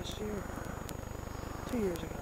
last year. Two years ago.